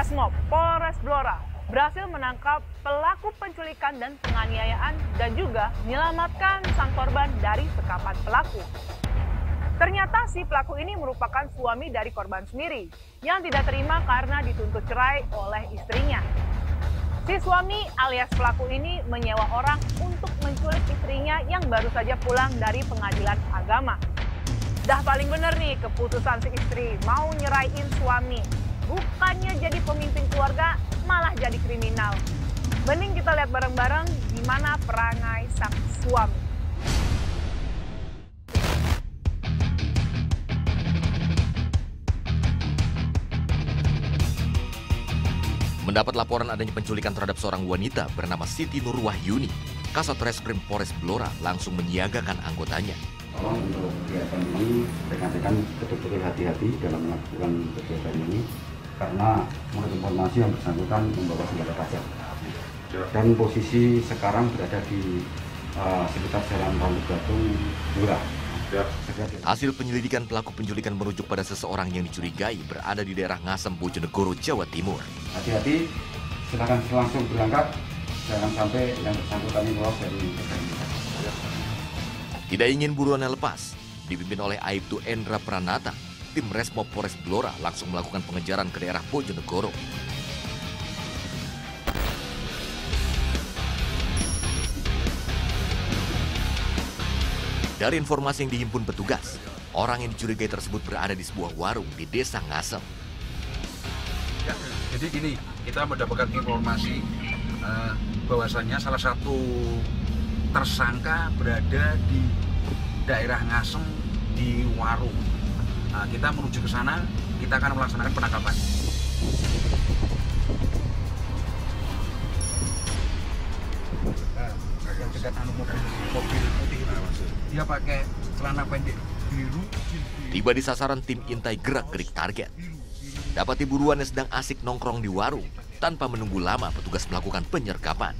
Resmob Polres Blora berhasil menangkap pelaku penculikan dan penganiayaan dan juga menyelamatkan sang korban dari sekapan pelaku. Ternyata si pelaku ini merupakan suami dari korban sendiri yang tidak terima karena dituntut cerai oleh istrinya. Si suami alias pelaku ini menyewa orang untuk menculik istrinya yang baru saja pulang dari pengadilan agama. Dah paling bener nih keputusan si istri mau nyerahin suami. Bukannya jadi pemimpin keluarga, malah jadi kriminal. Mending kita lihat bareng-bareng gimana perangai sang suami. Mendapat laporan adanya penculikan terhadap seorang wanita bernama Siti Nurwahyuni, Kasat Reskrim Polres Blora langsung menyiagakan anggotanya. Tolong untuk kegiatan ini rekan-rekan betul-betul hati-hati dalam melakukan kegiatan ini karena menurut informasi yang bersangkutan membawa senjata tajam dan posisi sekarang berada di uh, sekitar jalan Rambut Gatung Lurah. Hasil penyelidikan pelaku penculikan merujuk pada seseorang yang dicurigai berada di daerah Ngasem, Bojonegoro, Jawa Timur. Hati-hati, silakan langsung berangkat, jangan sampai yang bersangkutan ini lolos dari. Tidak ingin buruannya lepas, dipimpin oleh Aibtu Endra Pranata, tim Resmo Polres Blora langsung melakukan pengejaran ke daerah Bojonegoro. Dari informasi yang dihimpun petugas, orang yang dicurigai tersebut berada di sebuah warung di desa Ngasem. Ya, jadi gini, kita mendapatkan informasi uh, bahwasannya salah satu tersangka berada di daerah Ngasem di warung. Nah, kita menuju ke sana, kita akan melaksanakan penangkapan. Dia pakai celana pendek biru. Tiba di sasaran tim intai gerak-gerik target. Dapati buruannya sedang asik nongkrong di warung. Tanpa menunggu lama, petugas melakukan penyergapan.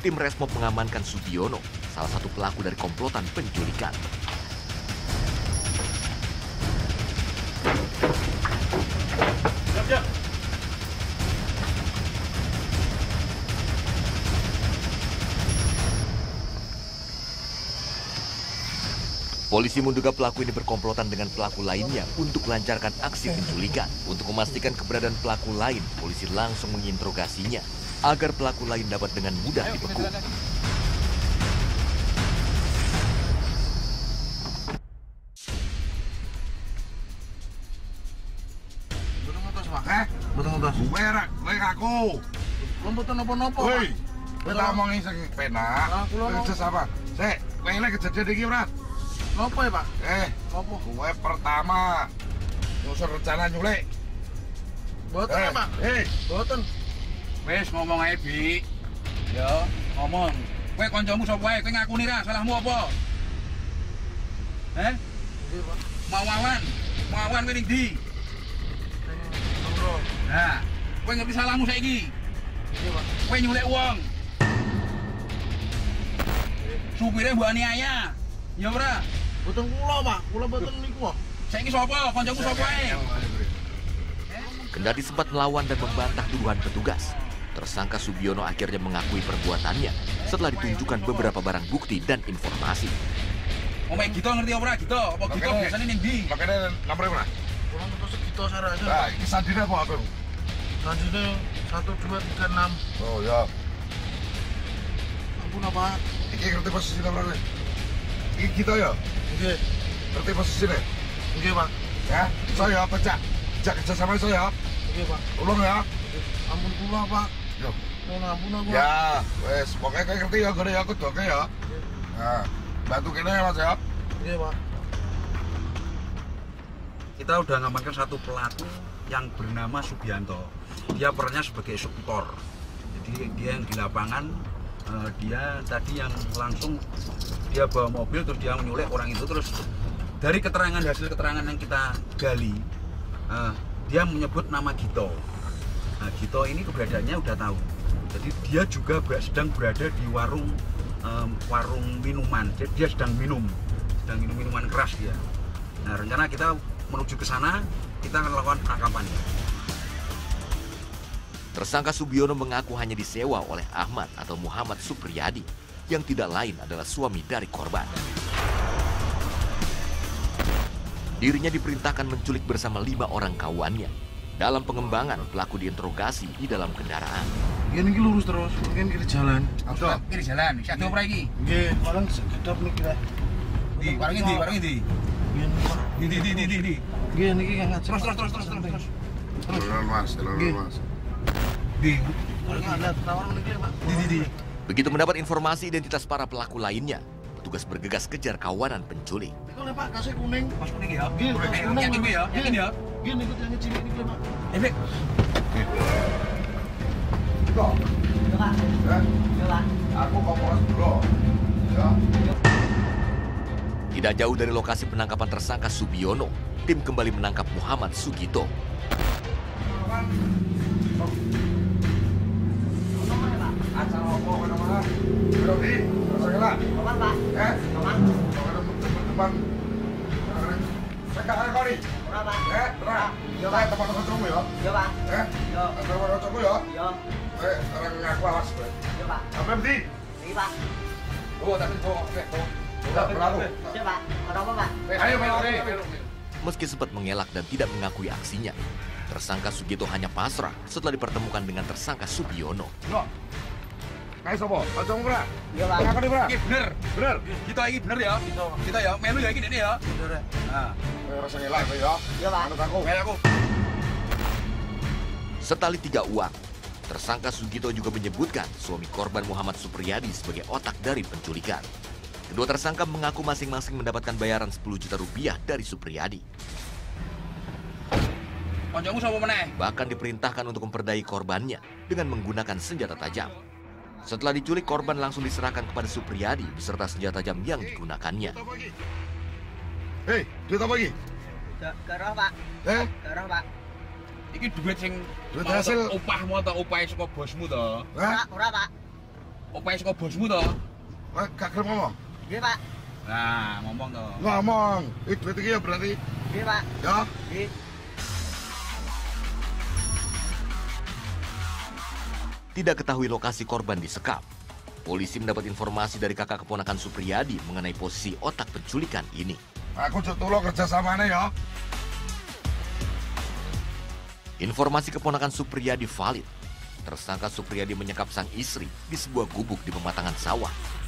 Tim Resmob mengamankan Sudiono, salah satu pelaku dari komplotan penculikan. Polisi menduga pelaku ini berkomplotan dengan pelaku lainnya untuk melancarkan aksi penculikan. Untuk memastikan keberadaan pelaku lain, polisi langsung menginterogasinya agar pelaku lain dapat dengan mudah dibekuk. Betul. Eh? Betul ngutus. Gue rak, gue aku. Belum betul nopo-nopo, Pak. Woi, kita ngomongin sing penak. Ah, kula mau- Kerja apa? Sek, kowe lek kejadian iki ora? Nopo ya, Pak? Eh, Nopo? kowe pertama nyusun rencana nyulik. Boten Eh, ya, Pak? eh, Boten. Wes ngomong ae, Bi. Ya, ngomong. Kowe kancamu sapa wae? Kowe ngakuni ra salahmu apa? Eh? Mau awan? Mau awan kowe ning ndi? Nah, kowe ngerti salahmu saiki? Kowe nyulik wong. Supire mbok aniaya. Ya ora? Boten kula, Pak. Kula boten niku kok. Saiki sapa? Kancamu sapa wae? Kendati sempat melawan dan membantah tuduhan petugas, tersangka Subiono akhirnya mengakui perbuatannya setelah ditunjukkan beberapa barang bukti dan informasi. Omek gitu ngerti apa ora gitu? Apa gitu biasanya ning ndi? makanya nomornya mana? Kula ngetos segitu sarane. Nah, iki sandine apa aku? Lanjutnya 1 2 3 6. Oh ya, Ampun, Pak. iki ngerti posisi nomornya. Iki kita ya, Nggih. ngerti posisinya. Nggih, Pak. Ya, saya pecah. Jak kerja sama saya. Nggih, Pak. Tolong ya. Ampun kula, Pak. Yo. Mohon ampun aku. Ya, wes, pokoknya kayak ngerti ya, gue ya, aku doke ya. Nah, bantu kene ya mas ya. Nggih, Pak. Kita udah ngamankan satu pelaku yang bernama Subianto. Dia perannya sebagai eksekutor. Jadi dia yang di lapangan eh, dia tadi yang langsung dia bawa mobil terus dia menyulik orang itu. Terus dari keterangan hasil keterangan yang kita gali eh, dia menyebut nama Gito. Nah Gito ini keberadaannya udah tahu. Jadi dia juga sedang berada di warung em, warung minuman. Jadi dia sedang minum sedang minum minuman keras dia. Nah rencana kita menuju ke sana kita akan melakukan penangkapannya Tersangka Subiono mengaku hanya disewa oleh Ahmad atau Muhammad Supriyadi yang tidak lain adalah suami dari korban. Dirinya diperintahkan menculik bersama lima orang kawannya. Dalam pengembangan, pelaku diinterogasi di dalam kendaraan. Gini iki lurus terus, mungkin kiri jalan. Stop, kiri jalan, saya coba lagi. Nggih, orang sekedap nih kira. Di, barang ini, barang ini. Di, di, di, di, di. Gini iki kan. Terus, terus, terus, terus, terus, terus. Mas, Oke. mas. Di, di, di. Begitu mendapat informasi identitas para pelaku lainnya, petugas bergegas kejar kawanan penculik. Iku nih Pak, kasih kuning. Mas kuning ya? Gini, Udah, Mas yakin kuning. yakin ya? Yakin ya? Gini ikut yang cilik ini Pak. Efek. Aku kompos bro. Ya. Tidak jauh dari lokasi penangkapan tersangka Subiono, tim kembali menangkap Muhammad Sugito. Meski sempat mengelak dan tidak mengakui aksinya, tersangka Sugito hanya pasrah setelah dipertemukan dengan tersangka Subiono. Kayak sopo? Kocokmu bra. Iya Pak. Ngaku nih bra. Ini bener. Bener. Kita ini bener ya. Kita ya, melu ya gini ya. Bener ya. Nah, rasanya lah ya. Iya Pak. Menurut aku. melu aku. Setali tiga uang, tersangka Sugito juga menyebutkan suami korban Muhammad Supriyadi sebagai otak dari penculikan. Kedua tersangka mengaku masing-masing mendapatkan bayaran 10 juta rupiah dari Supriyadi. Bahkan diperintahkan untuk memperdayai korbannya dengan menggunakan senjata tajam. Setelah diculik, korban langsung diserahkan kepada Supriyadi beserta senjata tajam yang digunakannya. Hei, duit apa lagi? Gerah Pak. Eh, Gerah Pak. Iki duit sing Duit mau hasil. tak upahmu atau upah saka bosmu to? Ora, ora Pak. Upah saka bosmu to? eh, gak gelem ngomong. Iya Pak. Nah, ngomong to. Ngomong. Ih, duit iki ya berarti. Iya Pak. Ya. Iya. Tidak ketahui lokasi korban disekap. Polisi mendapat informasi dari kakak keponakan Supriyadi mengenai posisi otak penculikan ini. Aku cuk tulo kerja samane ya. Informasi keponakan Supriyadi valid. Tersangka Supriyadi menyekap sang istri di sebuah gubuk di pematangan sawah.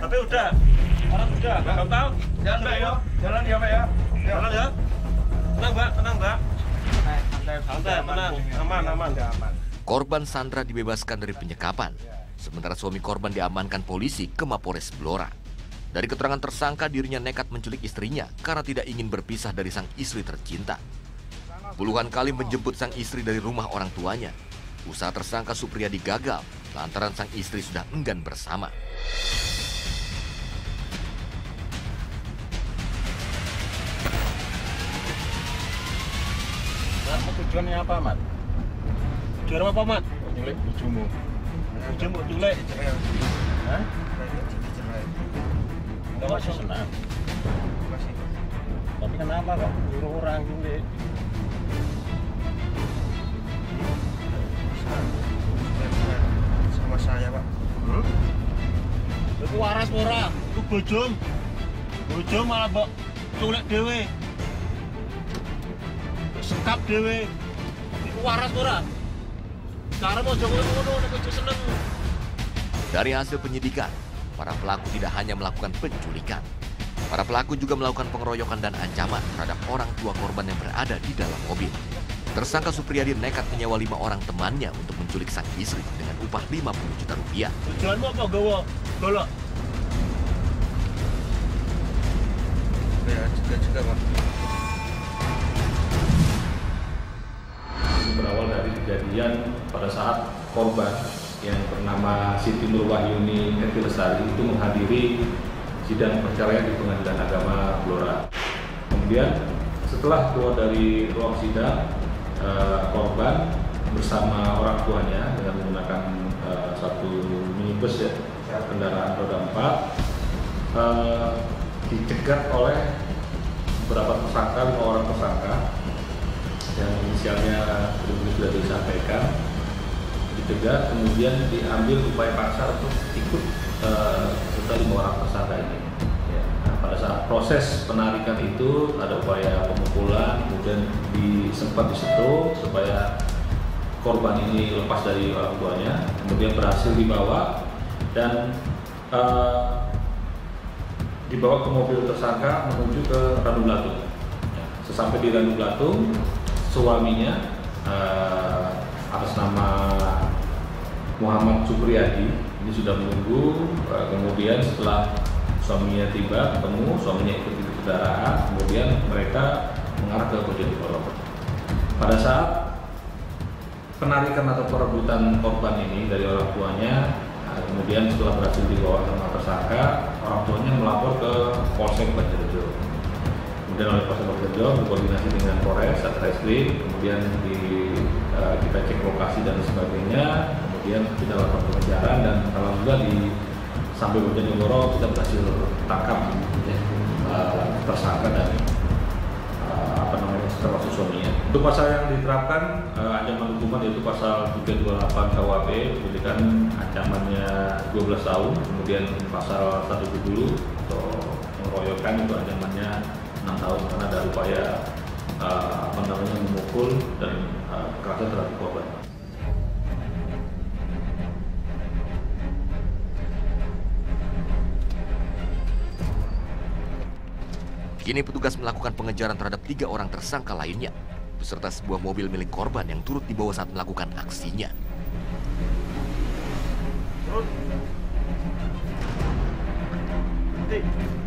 Tapi udah. Orang udah. Enggak tahu. Jalan Mbak ya. Jalan ya Mbak ya. Jalan ya. Tenang Mbak, tenang Mbak. Santai, tenang, aman, aman. Korban Sandra dibebaskan dari penyekapan, sementara suami korban diamankan polisi ke Mapores Blora. Dari keterangan tersangka, dirinya nekat menculik istrinya karena tidak ingin berpisah dari sang istri tercinta. Puluhan kali menjemput sang istri dari rumah orang tuanya. Usaha tersangka Supriyadi gagal lantaran sang istri sudah enggan bersama. Tujuannya apa, Mat? Tujuan apa, Mat? Nyulik bujumu. Bujumu nyulik. Hah? Enggak masih senang. Tapi kenapa kok nyuruh orang nyulik? sama saya pak Hmm? Itu waras ora? Itu bojom. Bojom malah mbok culik dhewe. Sekap dhewe. Iku waras ora? Cara mau jogo ngono nek seneng. Dari hasil penyidikan, para pelaku tidak hanya melakukan penculikan. Para pelaku juga melakukan pengeroyokan dan ancaman terhadap orang tua korban yang berada di dalam mobil. Tersangka Supriyadi nekat menyewa lima orang temannya untuk menculik sang istri dengan upah 50 juta rupiah. Tujuanmu apa gawa? Golok. ya pak berawal dari kejadian pada saat korban bernama Siti Nurwahyuni Eti Lestari itu menghadiri sidang perceraian di Pengadilan Agama Blora. Kemudian setelah keluar dari ruang sidang, eh, korban bersama orang tuanya dengan menggunakan eh, satu minibus ya kendaraan roda empat eh, dicegat oleh beberapa tersangka, lima orang tersangka yang inisialnya sudah disampaikan dicegat kemudian diambil upaya paksa untuk ikut eh, serta lima orang tersangka ini. Ya, nah, pada saat proses penarikan itu ada upaya pemukulan kemudian di, sempat supaya korban ini lepas dari orang tuanya kemudian berhasil dibawa dan eh, dibawa ke mobil tersangka menuju ke Blatung. Ya, sesampai di Randu Blatung, suaminya eh, atas nama Muhammad Supriyadi ini sudah menunggu. eh, kemudian setelah suaminya tiba, ketemu, suaminya ikut di kendaraan, kemudian mereka mengarah ke Bojonegoro. Pada saat penarikan atau perebutan korban ini dari orang tuanya, nah, kemudian setelah berhasil dibawa sama tersangka, orang tuanya melapor ke Polsek Banjarjo. Kemudian oleh Polsek Banjarjo berkoordinasi dengan Polres, Satreskrim, kemudian di, eh, kita cek lokasi dan sebagainya, kemudian kita lakukan pengejaran dan alhamdulillah di sampai Bojonegoro kita berhasil tangkap ya, eh, tersangka dan eh, apa namanya termasuk suaminya. Untuk pasal yang diterapkan eh, ancaman hukuman yaitu pasal 328 KUHP pendidikan ancamannya 12 tahun, kemudian pasal 170 atau mengeroyokkan itu ancamannya 6 tahun karena ada upaya eh, apa namanya memukul dan eh, kekerasan terhadap korban. Kini petugas melakukan pengejaran terhadap tiga orang tersangka lainnya, beserta sebuah mobil milik korban yang turut dibawa saat melakukan aksinya. Turun. Nanti.